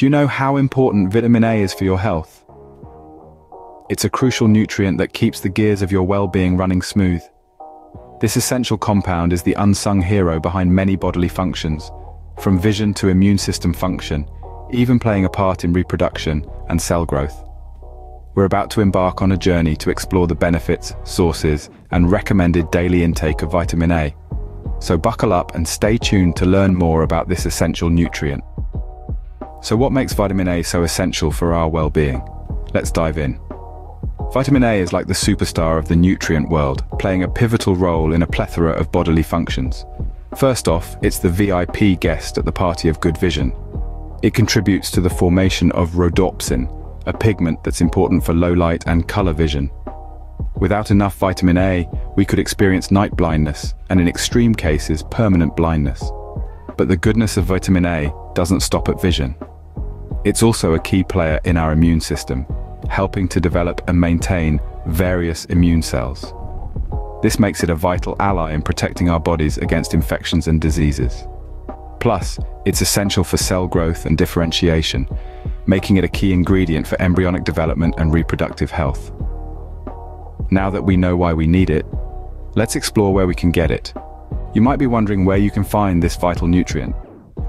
Do you know how important vitamin A is for your health? It's a crucial nutrient that keeps the gears of your well-being running smooth. This essential compound is the unsung hero behind many bodily functions, from vision to immune system function, even playing a part in reproduction and cell growth. We're about to embark on a journey to explore the benefits, sources, and recommended daily intake of vitamin A. So buckle up and stay tuned to learn more about this essential nutrient. So what makes vitamin A so essential for our well-being? Let's dive in. Vitamin A is like the superstar of the nutrient world, playing a pivotal role in a plethora of bodily functions. First off, it's the VIP guest at the party of good vision. It contributes to the formation of rhodopsin, a pigment that's important for low light and color vision. Without enough vitamin A, we could experience night blindness, and in extreme cases, permanent blindness. But the goodness of vitamin A doesn't stop at vision. It's also a key player in our immune system, helping to develop and maintain various immune cells. This makes it a vital ally in protecting our bodies against infections and diseases. Plus, it's essential for cell growth and differentiation, making it a key ingredient for embryonic development and reproductive health. Now that we know why we need it, let's explore where we can get it. You might be wondering where you can find this vital nutrient.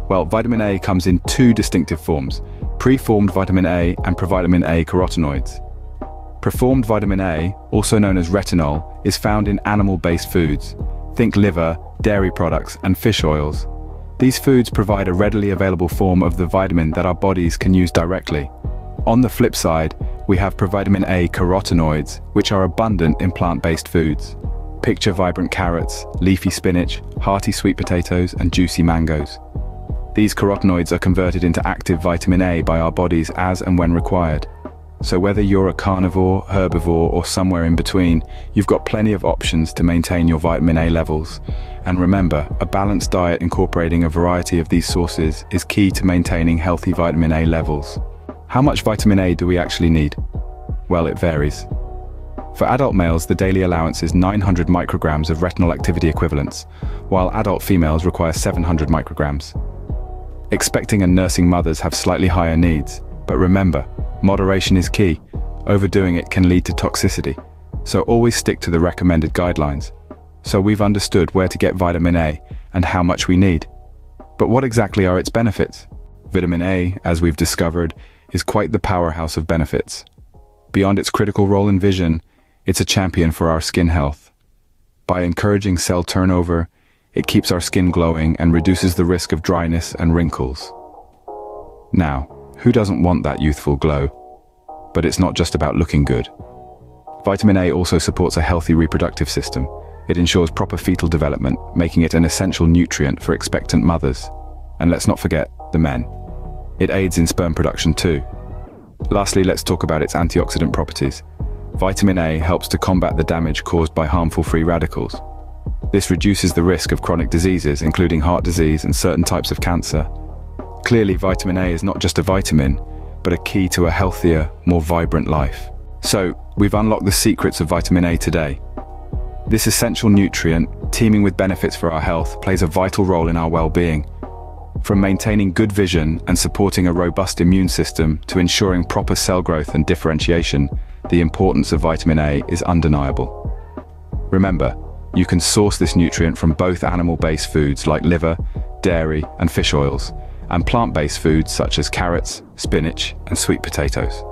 Well, vitamin A comes in two distinctive forms, preformed vitamin A and provitamin A carotenoids. Preformed vitamin A, also known as retinol, is found in animal-based foods. Think liver, dairy products, and fish oils. These foods provide a readily available form of the vitamin that our bodies can use directly. On the flip side, we have provitamin A carotenoids, which are abundant in plant-based foods. Picture vibrant carrots, leafy spinach, hearty sweet potatoes, and juicy mangoes. These carotenoids are converted into active vitamin A by our bodies as and when required. So whether you're a carnivore, herbivore, or somewhere in between, you've got plenty of options to maintain your vitamin A levels. And remember, a balanced diet incorporating a variety of these sources is key to maintaining healthy vitamin A levels. How much vitamin A do we actually need? Well, it varies. For adult males, the daily allowance is 900 micrograms of retinol activity equivalents, while adult females require 700 micrograms. Expecting and nursing mothers have slightly higher needs, but remember, Moderation is key. Overdoing it can lead to toxicity. So always stick to the recommended guidelines. So we've understood where to get vitamin A and how much we need. But what exactly are its benefits? Vitamin A, as we've discovered, is quite the powerhouse of benefits. Beyond its critical role in vision, it's a champion for our skin health. By encouraging cell turnover, it keeps our skin glowing and reduces the risk of dryness and wrinkles. Now, who doesn't want that youthful glow? But it's not just about looking good. Vitamin A also supports a healthy reproductive system. It ensures proper fetal development, making it an essential nutrient for expectant mothers. And let's not forget, the men. It aids in sperm production too. Lastly, let's talk about its antioxidant properties. Vitamin A helps to combat the damage caused by harmful free radicals. This reduces the risk of chronic diseases, including heart disease and certain types of cancer, Clearly, vitamin A is not just a vitamin, but a key to a healthier, more vibrant life. So, we've unlocked the secrets of vitamin A today. This essential nutrient, teeming with benefits for our health, plays a vital role in our well-being. From maintaining good vision and supporting a robust immune system to ensuring proper cell growth and differentiation, the importance of vitamin A is undeniable. Remember, you can source this nutrient from both animal-based foods like liver, dairy and fish oils, and plant-based foods such as carrots, spinach, and sweet potatoes.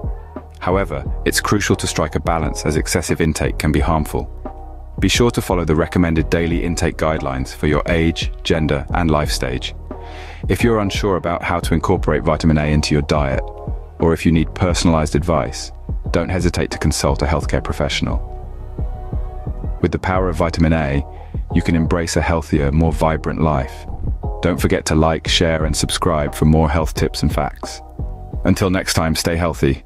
However, it's crucial to strike a balance as excessive intake can be harmful. Be sure to follow the recommended daily intake guidelines for your age, gender, and life stage. If you're unsure about how to incorporate vitamin A into your diet, or if you need personalized advice, don't hesitate to consult a healthcare professional. With the power of vitamin A, you can embrace a healthier, more vibrant life. Don't forget to like, share and subscribe for more health tips and facts. Until next time, stay healthy